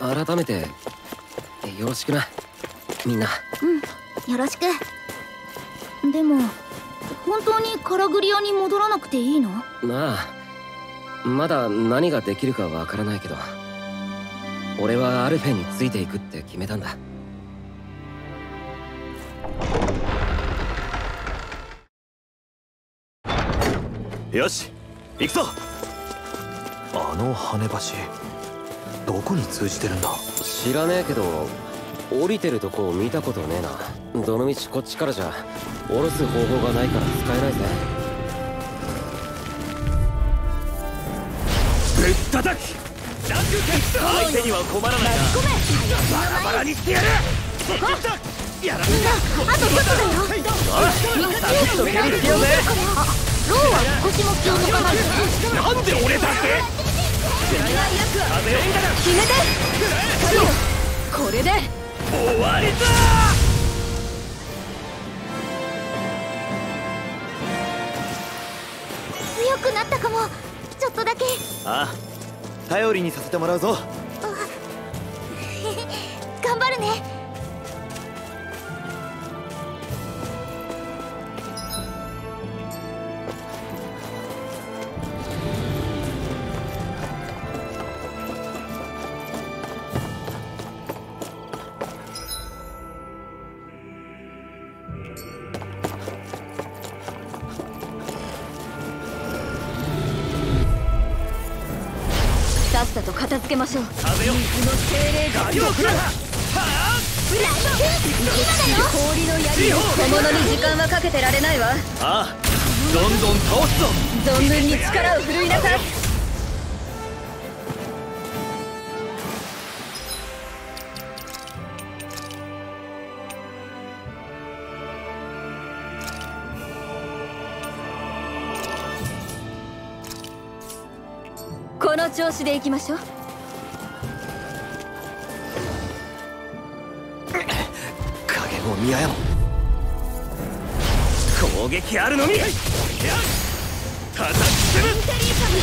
改めてよろしくな。みんな。うんよろしく。でも本当にカラグリアに戻らなくていいの？なあまだ何ができるかわからないけど俺はアルフェについていくって決めたんだ。よし行くぞ。あの跳ね橋どこに通じてるんだ？知らねえけど降りてるとこ見たことねえな。どのみちこっちからじゃ降ろす方法がないから使えないぜ。ぶったたき相手には困らないなごめんバラバラにしてやるそこやらみんなあとちょっとだよってローは少しも気を抜かないで。なんで俺だけ？これで終わりだ。強くなったかも。ちょっとだけ。ああ頼りにさせてもらうぞ。頑張るね存分に力を振るいなさい。この調子でいきましょう。影も宮山攻撃あるのみ。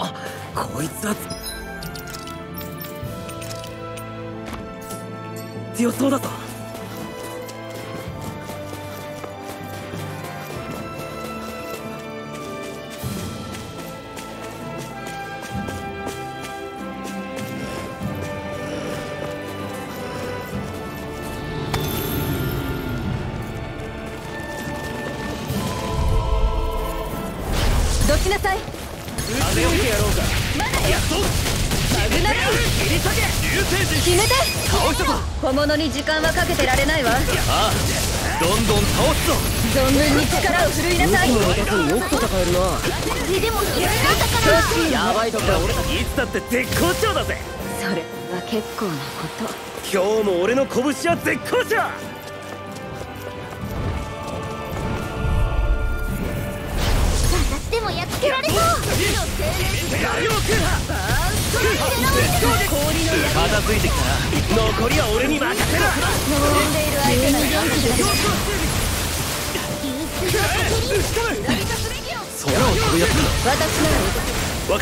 こいつは強そうだぞ物に時間はかけてられないわ。ああどんどん倒すぞ。存分に力を振るいなさい。よく戦えるなそれでも必要だったかなやばいとこだ俺いつだって絶好調だぜそれは結構なこと今日も俺の拳は絶好調や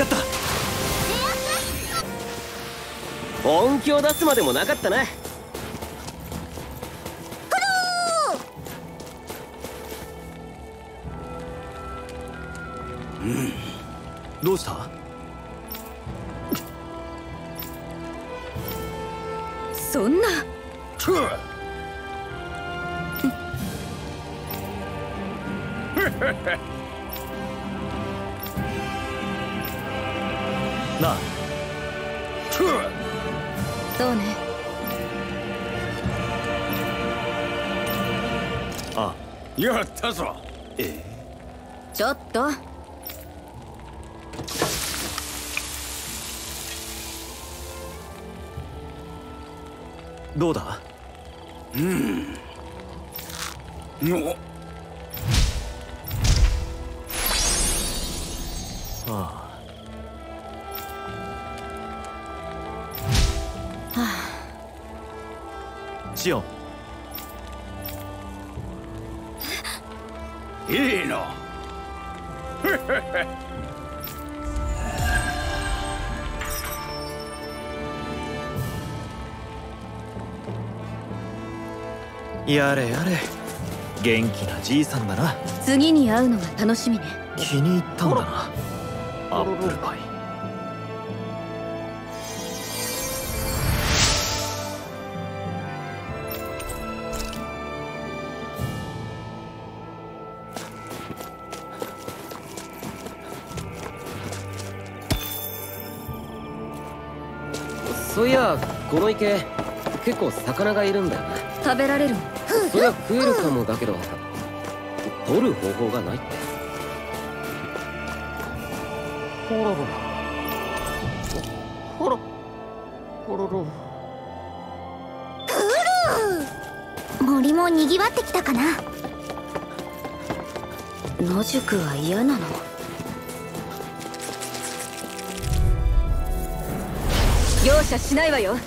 った本気を出すまでもなかったな。どうした？そんな。なあ。そうね？あやったぞ。ええ。ちょっとどうだ？のああ。シオン。いいの やれやれ。元気なじいさんだな。次に会うのが楽しみね。気に入ったんだな。アップルパイ。そういやこの池結構魚がいるんだよな。食べられるのそりゃ食えるかもだけど取る方法がないってほらほらほらほらろ森もにぎわってきたかな野宿は嫌なの容赦しないわよランク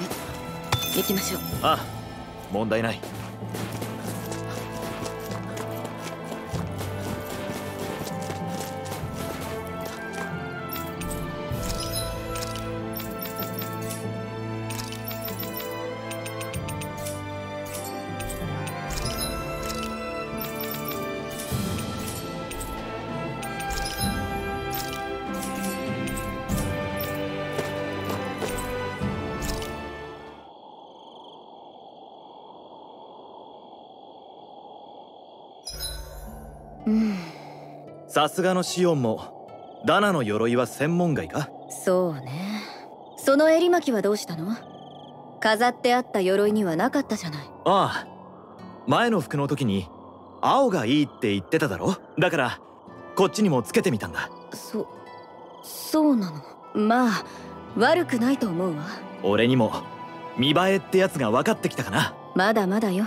行きましょう。ああ問題ない。さすがのシオンもダナの鎧は専門外か？そうね。その襟巻きはどうしたの？飾ってあった鎧にはなかったじゃない。ああ。前の服の時に青がいいって言ってただろ？だからこっちにもつけてみたんだ。そそうなの？まあ悪くないと思うわ。俺にも見栄えってやつが分かってきたかな。まだまだよ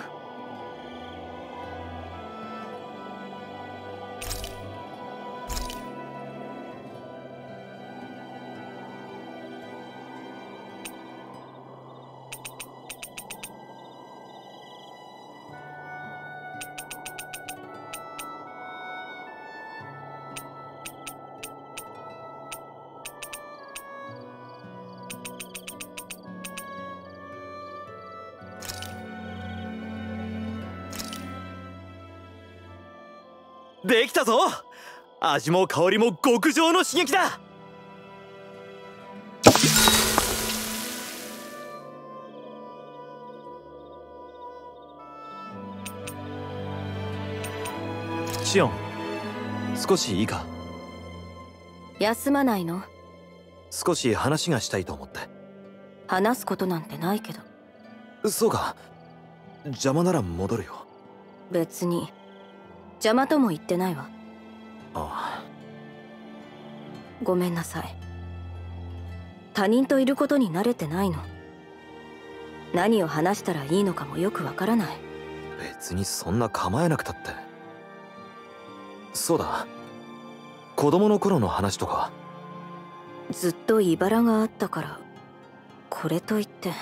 ぞ。味も香りも極上の刺激だ。シオン少しいいか？休まないの？少し話がしたいと思って。話すことなんてないけど。そうか。邪魔なら戻るよ。別に。邪魔とも言ってないわあごめんなさい。他人といることに慣れてないの。何を話したらいいのかもよくわからない。別にそんな構えなくたって。そうだ。子供の頃の話とか。ずっと茨があったからこれといって。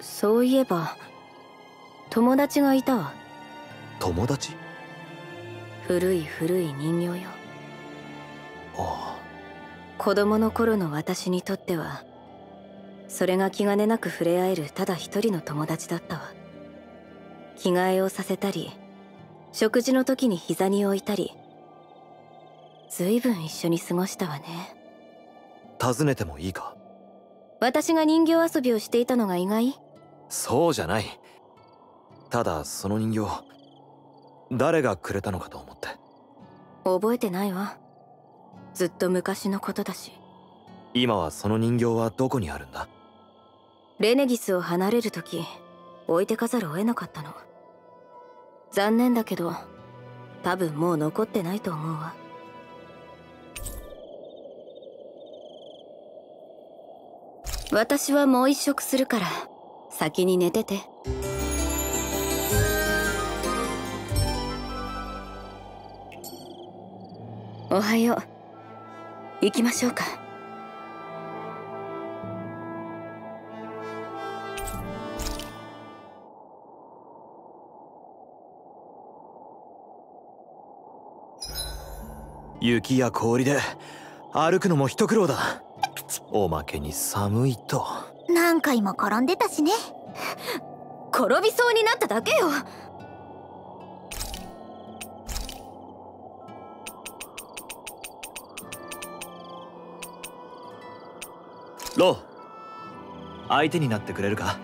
そういえば友達がいたわ友達？古い古い人形よ。あ子供の頃の私にとってはそれが気兼ねなく触れ合えるただ一人の友達だったわ。着替えをさせたり食事の時に膝に置いたりずいぶん一緒に過ごしたわね。尋ねてもいいか？私が人形遊びをしていたのが意外？そうじゃない。ただその人形誰がくれたのかと思って。覚えてないわ。ずっと昔のことだし。今はその人形はどこにあるんだ？レネギスを離れる時置いてかざるを得なかったの。残念だけど多分もう残ってないと思うわ。私はもう一食するから先に寝てておはよう。行きましょうか。雪や氷で歩くのも一苦労だ。おまけに寒いと。何回も転んでたしね。転びそうになっただけよロー。相手になってくれるか？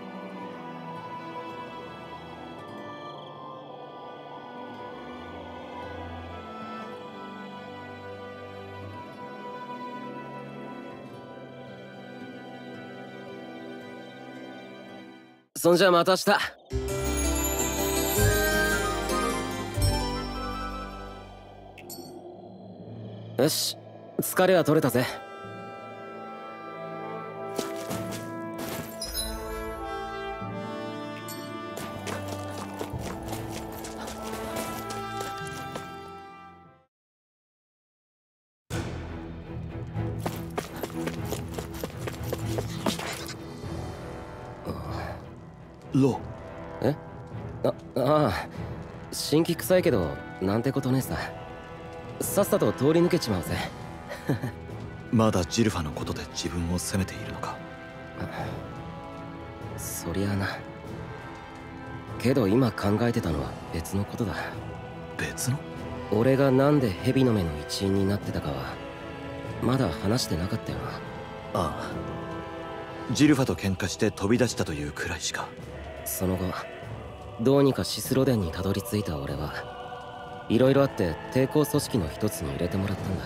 そんじゃまた明日。よし疲れは取れたぜ。新規臭いけどなんてことねえさ。さっさと通り抜けちまうぜ。ー まだジルファのことで自分を責めているのか？そりゃあな。けど今考えてたのは別のことだ。別の？俺がなんで蛇の目の一員になってたかはまだ話してなかったよな。ああ。ジルファと喧嘩して飛び出したというくらいしか。その後どうにかシスロデンにたどり着いた俺はいろいろあって抵抗組織の一つに入れてもらったんだ。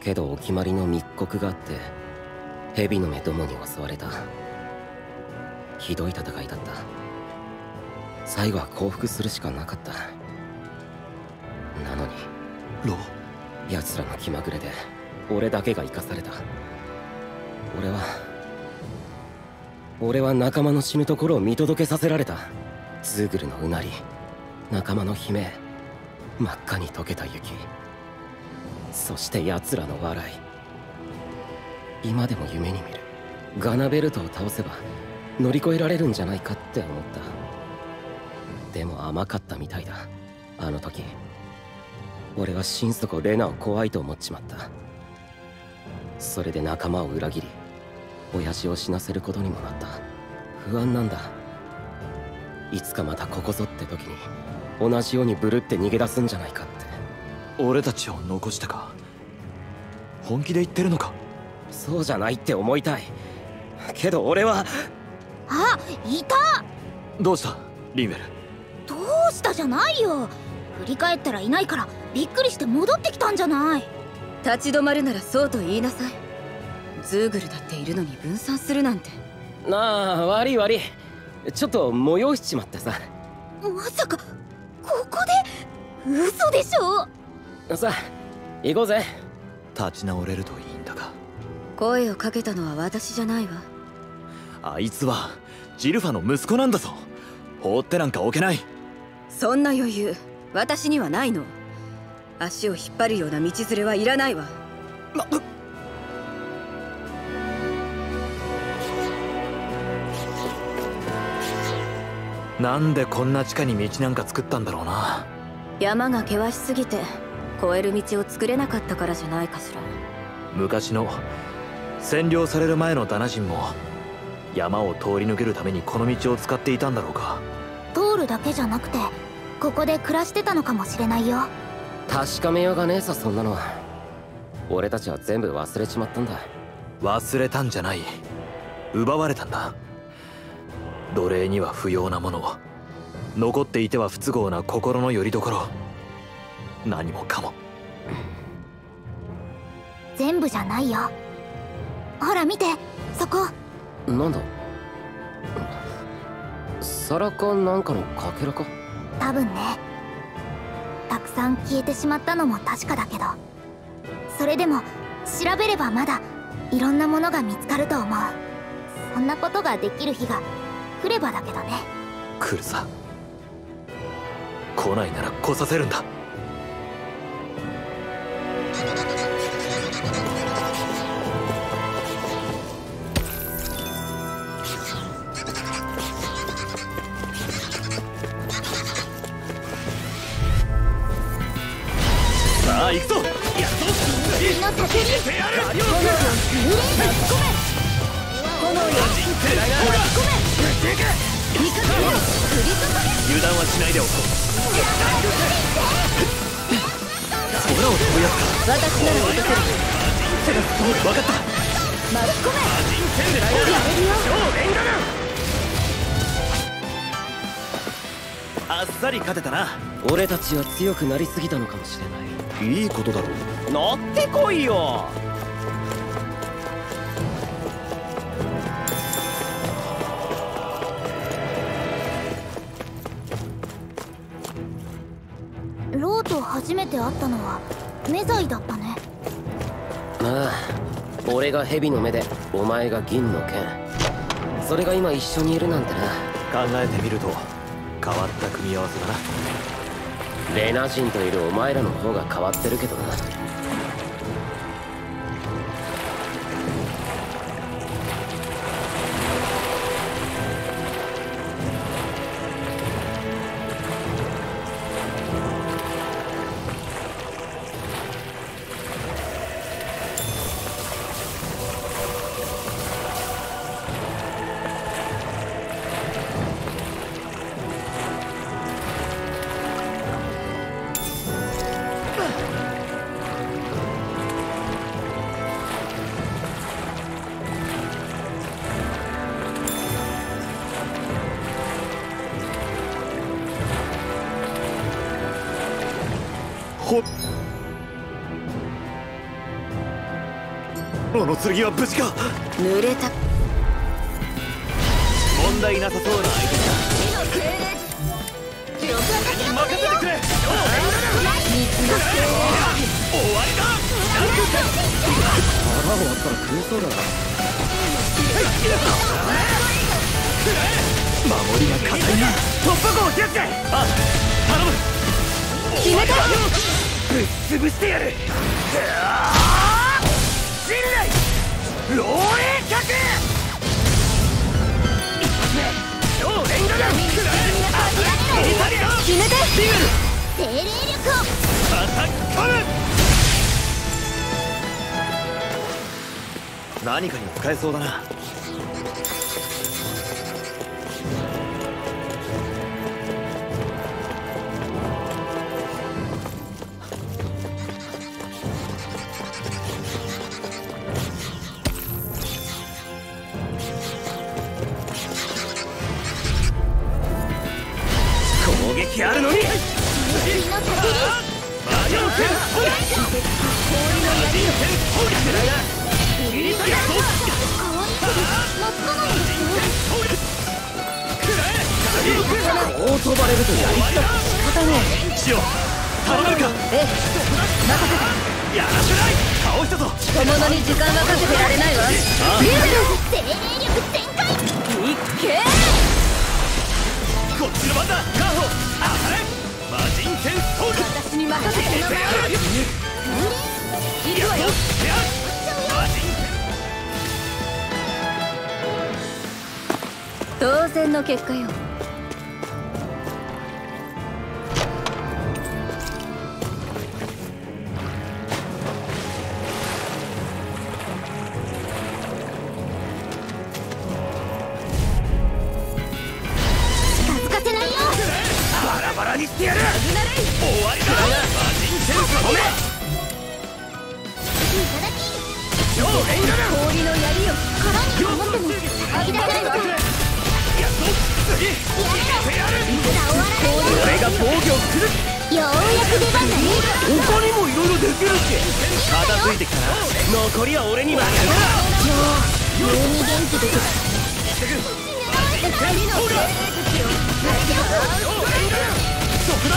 けどお決まりの密告があって蛇の目どもに襲われた。ひどい戦いだった。最後は降伏するしかなかった。なのにロ奴らの気まぐれで俺だけが生かされた。俺は俺は仲間の死ぬところを見届けさせられたズーグルのうなり仲間の悲鳴真っ赤に溶けた雪。そして奴らの笑い。今でも夢に見る。ガナベルトを倒せば乗り越えられるんじゃないかって思った。でも甘かったみたいだ。あの時。俺は心底レナを怖いと思っちまった。それで仲間を裏切り親父を死なせることにもなった。不安なんだ。いつかまたここぞって時に同じようにブルって逃げ出すんじゃないかって。俺たちを残したか。本気で言ってるのか。そうじゃないって思いたい。けど俺はあいた！どうした？リンウェル。どうしたじゃないよ。振り返ったらいないからびっくりして戻ってきたんじゃない。立ち止まるならそうと言いなさい。ズーグルだっているのに分散するなんて。なあ悪い悪いちょっと催しちまってさ。まさかここで？嘘でしょ？さあ行こうぜ。立ち直れるといいんだが。声をかけたのは私じゃないわ。あいつはジルファの息子なんだぞ。放ってなんか置けない。そんな余裕私にはないの。足を引っ張るような道連れはいらないわ。ななんでこんな地下に道なんか作ったんだろうな。山が険しすぎて越える道を作れなかったからじゃないかしら。昔の占領される前のダナ人も山を通り抜けるためにこの道を使っていたんだろうか。通るだけじゃなくてここで暮らしてたのかもしれないよ。確かめようがねえさそんなの俺たちは全部忘れちまったんだ。忘れたんじゃない。奪われたんだ奴隷には不要なもの残っていては不都合な心の拠り所。何もかも。全部じゃないよ。ほら見てそこ。なんだ？皿かなんかのかけらか？多分ね。たくさん消えてしまったのも確かだけど。それでも調べればまだいろんなものが見つかると思う。そんなことができる日が来ればだけどね。来るさ。来ないなら来させるんだ。さあ行くぞ。やっと次の先にてやる。炎を幽霊炎よほら味方よ降り注げ油断はしないでおこう空を飛ぶやつか。私なら落とせる分かった。巻き込め人権やれるよ超レンガンあっさり勝てたな俺たちは強くなりすぎたのかもしれないいいことだろう乗ってこいよ初めて会ったのはメザイだったね。ああ俺が蛇の目でお前が銀の剣。それが今一緒にいるなんてな。考えてみると変わった組み合わせだな。レナ人といるお前らの方が変わってるけどなほこの剣は無事か。濡れた。問題なさそうな相手だ。任せてくれ。だ。腹終わった。ら食えそうだ。な守りが硬いな。突破口を開け。あ頼む。決めたぶっ潰してやる。陣内老霊客一発目超レンガガンイタリア決めて精霊力を叩き込む何かに使えそうだなこう飛ばれるとやりきったって仕方ねシオ頼めるかええ任やらせない倒したぞ小物に時間はかけてられないわ精霊力全開いっけこっちの番だカホ当たれマジン剣攻撃私に任せて入れてやる。いくわよ。当然の結果よ。残りは俺に任せろ。元気そこだ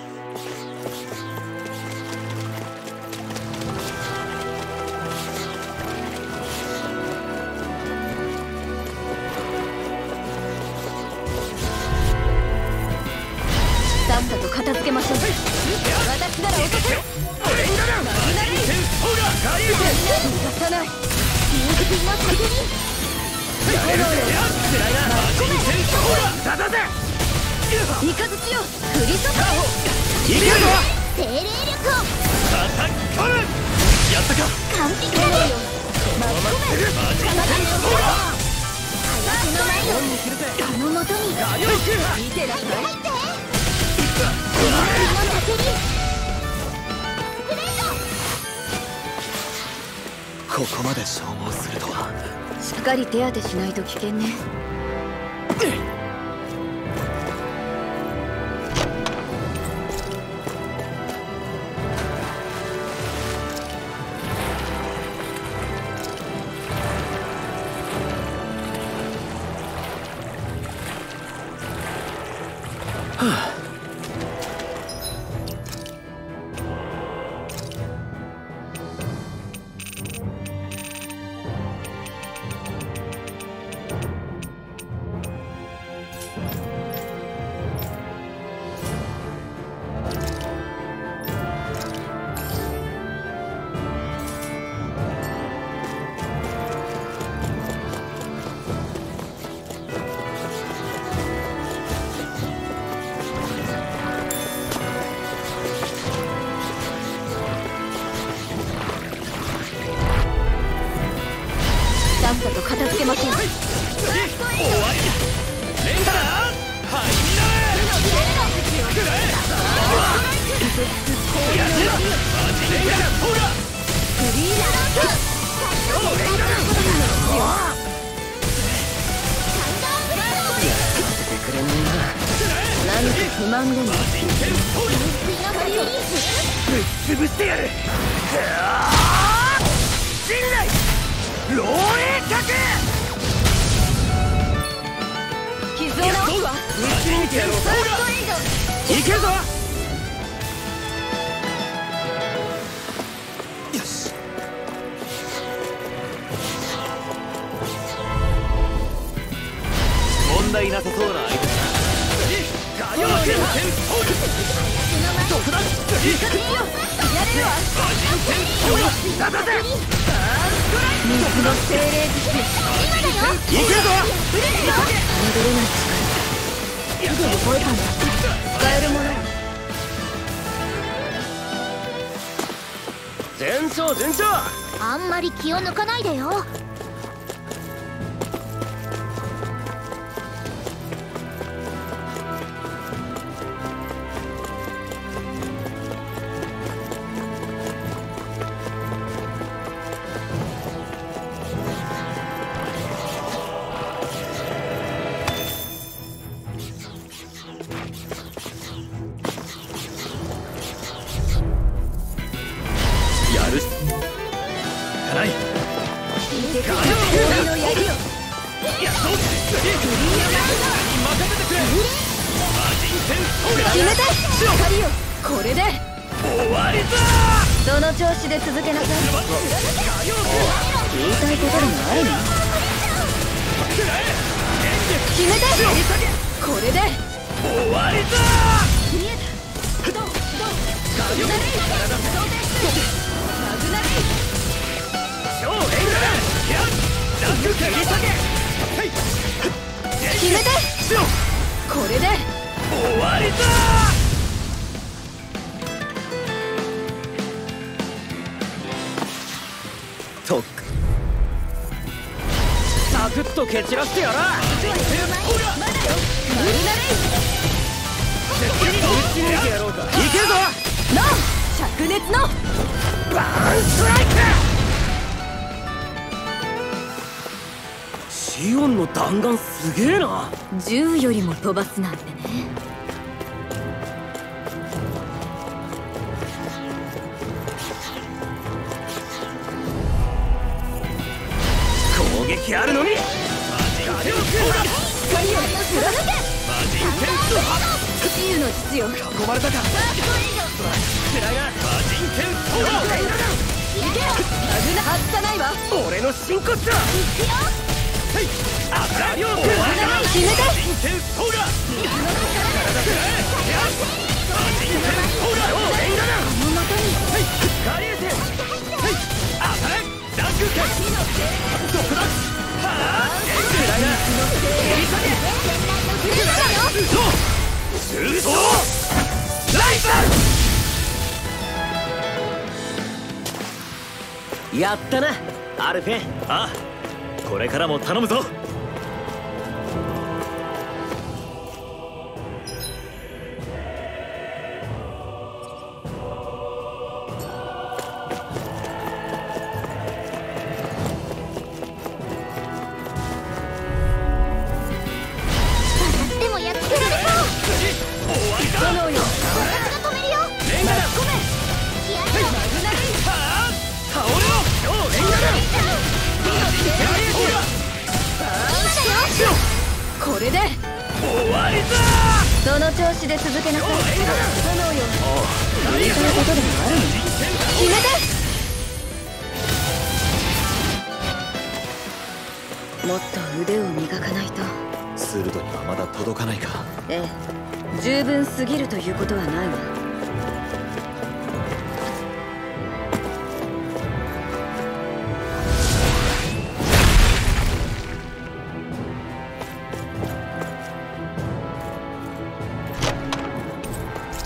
手しないと危険ね。何か不満でも。ぶっ潰してやる。老傷を治すわちてやろうける。ぞ。よし問題なさそうな相手あんまり気を抜かないでよ。これで終わりだ。その調子で続けなさい言いたいことでもあるの決めてこれで。終わりだ超エンガラいやランク切り下げはい決めてこれで終わりだと蹴散らしてやら打ち抜いてやろうか。いけるぞ。ノン灼熱の。バーンストライク!シオンの弾丸すげえな。銃よりも飛ばすなんてね。攻撃あるのみ光を貫け魔人戦スハ治癒の父よ囲まれたかつらが魔人戦ソーラ危な外さないわ俺の真骨だはい油量終わりだ決めて魔人戦ソーラ体くらえ魔人戦ソーラ超エンガラはいガリエテはい当たれランクケどこだやったなアルフェン。ああこれからも頼むぞ。れで。終わりだその調子で続けなさい。炎よ言いたいことでもあるの決めて。もっと腕を磨かないと。鋭にはまだ届かないか。ええ。十分すぎるということはないわ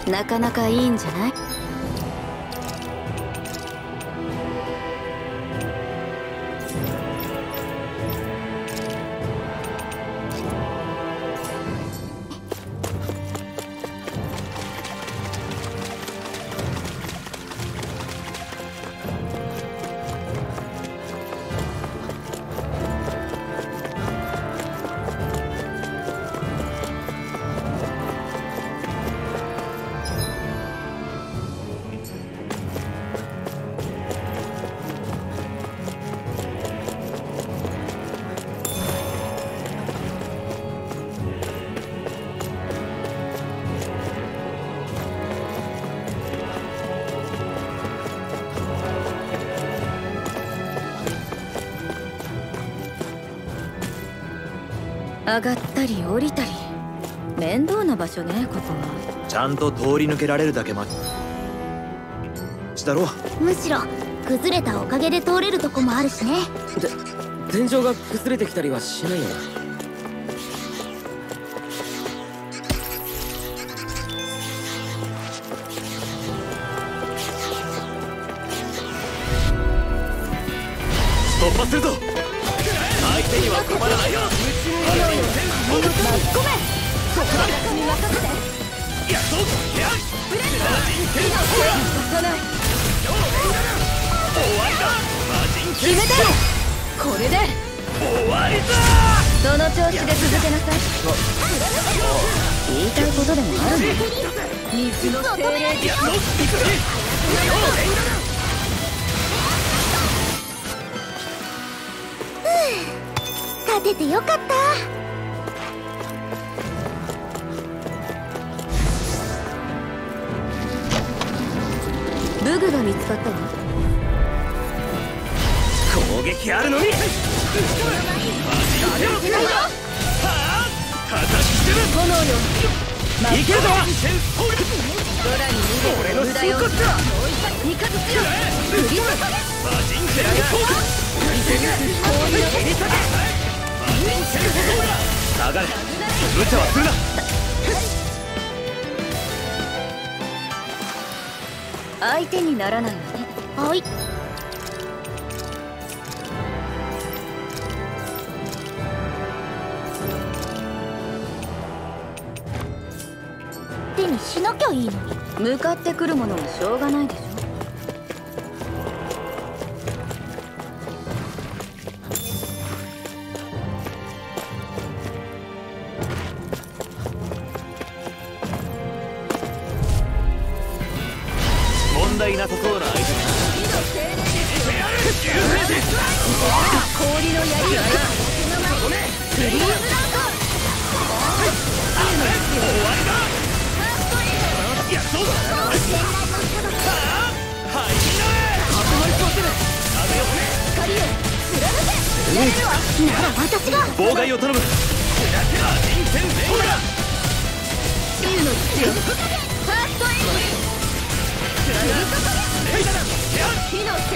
なかなかいいんじゃない？上がったり降りたり。面倒な場所ねここは。ちゃんと通り抜けられるだけましたろむしろ崩れたおかげで通れるとこもあるしね。で天井が崩れてきたりはしないよな突破するぞさな。い終わりだ魔人決めて。これで。終わりだその調子で続けなさい。言いたいことでもあるの。水の精霊やっと行くぜ超エンガラ勝ててよかった。武具が見つかったわ攻撃あるのに。炎よ。いけるぞ。空に逃げて無駄よ味方強い下がれ。無茶はするな相手にならないわね。はい。手にしなきゃいいのに。向かってくるものはしょうがないでしょ氷の槍よフリーズラウやっとなら私が妨害を頼む治癒の土よファーストエイ火の聖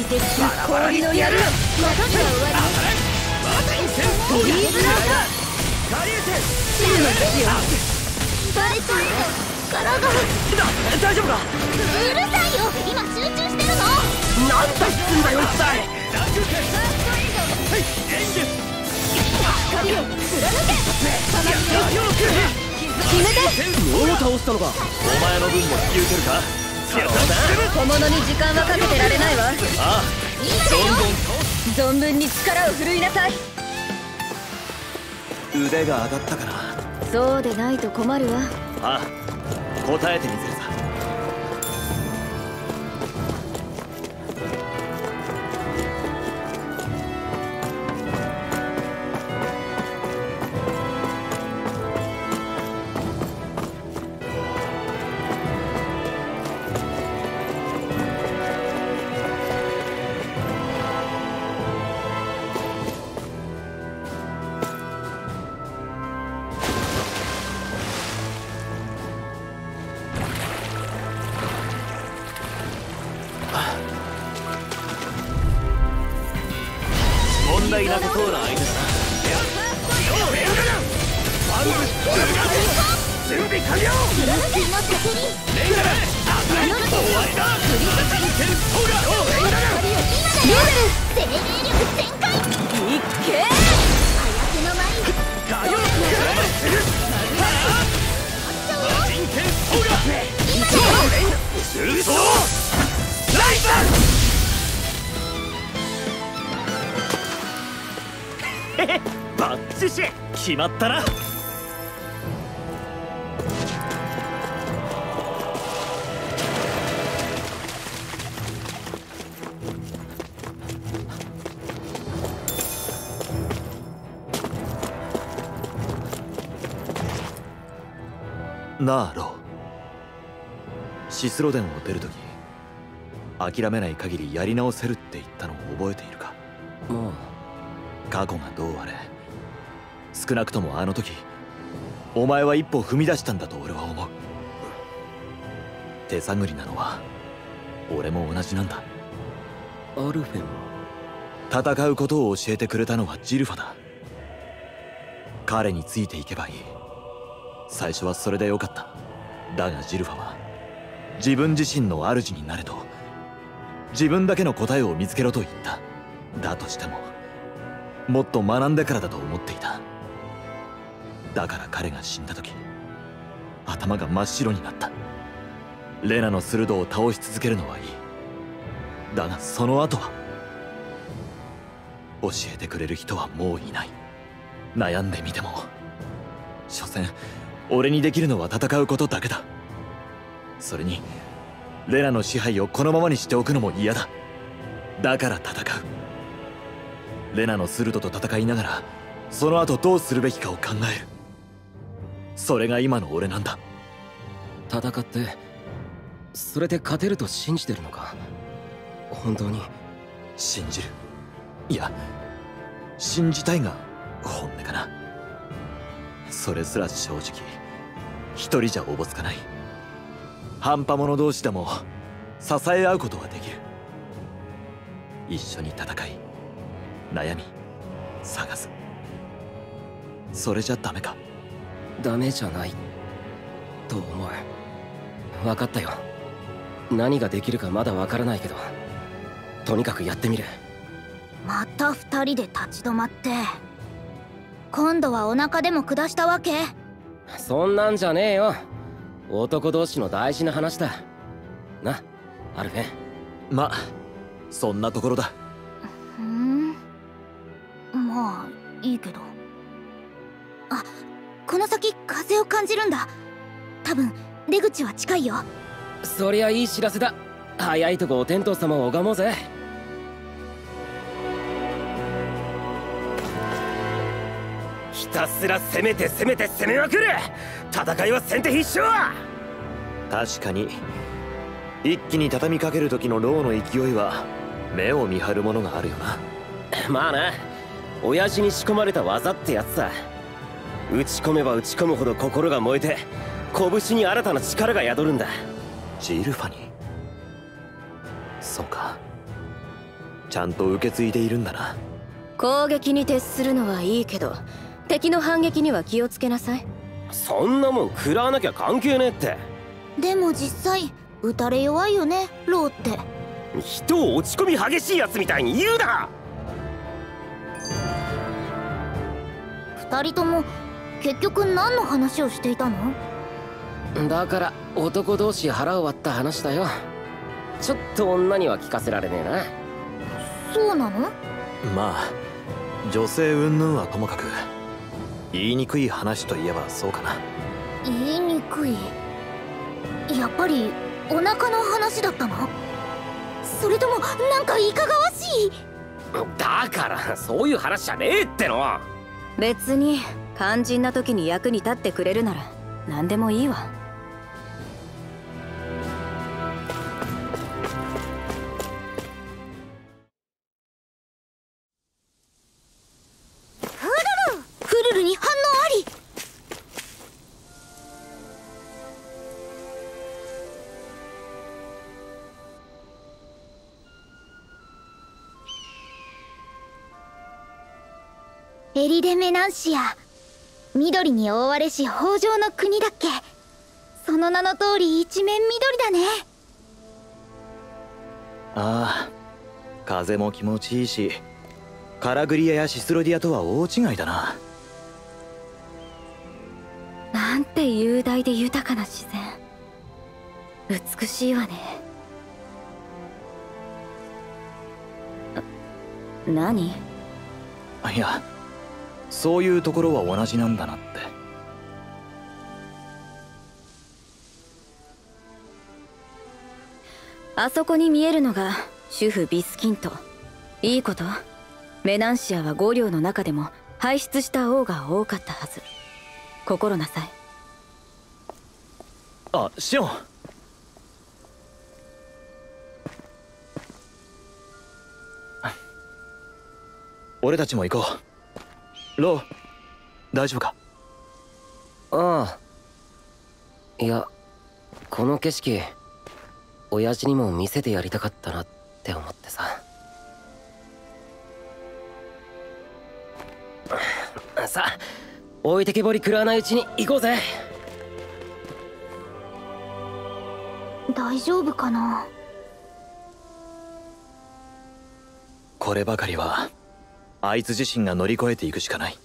異敵氷の槍よ私は終わりのう力が大丈夫か？うるさいよ今集中してるのなんだっつんだよ一体光を貫け決めて。もう倒したのか？お前の分も引き受けるか？小物に時間はかけてられないわ。ああどんどん存分に力を振るいなさい。腕が上がったかな。そうでないと困るわ。ああ答えてみせまったな。なあローシスロデンを出るとき諦めない限りやり直せるって言ったのを覚えているか？もう過去がどうあれ少なくともあの時お前は一歩踏み出したんだと俺は思う。手探りなのは俺も同じなんだ。アルフェン戦うことを教えてくれたのはジルファだ。彼についていけばいい。最初はそれでよかった。だがジルファは自分自身の主になれと自分だけの答えを見つけろと言った。だとしてももっと学んでからだと思っていただから彼が死んだ時頭が真っ白になった。レナの鋭を倒し続けるのはいい。だがその後は教えてくれる人はもういない。悩んでみても所詮俺にできるのは戦うことだけだ。それにレナの支配をこのままにしておくのも嫌だ。だから戦う。レナのスルトと戦いながらその後どうするべきかを考える。それが今の俺なんだ。戦ってそれで勝てると信じてるのか？本当に？信じる。いや信じたいが本音かな。それすら正直一人じゃおぼつかない。半端者同士でも支え合うことはできる。一緒に戦い悩み探す。それじゃダメかダメじゃないと思う。分かったよ。何ができるかまだ分からないけど。とにかくやってみる。また二人で立ち止まって。今度はお腹でも下したわけ？そんなんじゃねえよ。男同士の大事な話だ。なアルフェン。まそんなところだ。ふん。まあいいけど。あこの先風を感じるんだ。多分出口は近いよ。そりゃいい知らせだ。早いとこお天道様を拝もうぜ。ひたすら攻めて攻めて攻めまくる。戦いは先手必勝。確かに一気に畳みかける時のローの勢いは目を見張るものがあるよな。まあな。親父に仕込まれた技ってやつさ打ち込めば打ち込むほど心が燃えて拳に新たな力が宿るんだ。ジルファニー？そうか。ちゃんと受け継いでいるんだな。攻撃に徹するのはいいけど敵の反撃には気をつけなさい。そんなもん食らわなきゃ関係ねえって。でも実際打たれ弱いよねローって。人を落ち込み激しいやつみたいに言うな！二人とも結局何の話をしていたの？だから男同士腹を割った話だよ。ちょっと女には聞かせられねえな。そうなの？まあ女性云々はともかく言いにくい話といえばそうかな。言いにくい？やっぱりお腹の話だったの？それともなんかいかがわしい？だからそういう話じゃねえっての。別に肝心な時に役に立ってくれるなら何でもいいわ。フルルに反応あり。エリデメナンシア緑に覆われし豊穣の国だっけ。その名の通り一面緑だね。ああ風も気持ちいいしカラグリアやシスロディアとは大違いだな。なんて雄大で豊かな自然。美しいわね。あ何？いやそういうところは同じなんだなって。あそこに見えるのが主婦ビスキント。いいこと？メナンシアは五領の中でも輩出した王が多かったはず。心なさい。あシオン。俺たちも行こうロー大丈夫か？ああ。いやこの景色親父にも見せてやりたかったなって思ってさ。さあ置いてけぼり食らわないうちに行こうぜ。大丈夫かな？こればかりはあいつ自身が乗り越えていくしかない。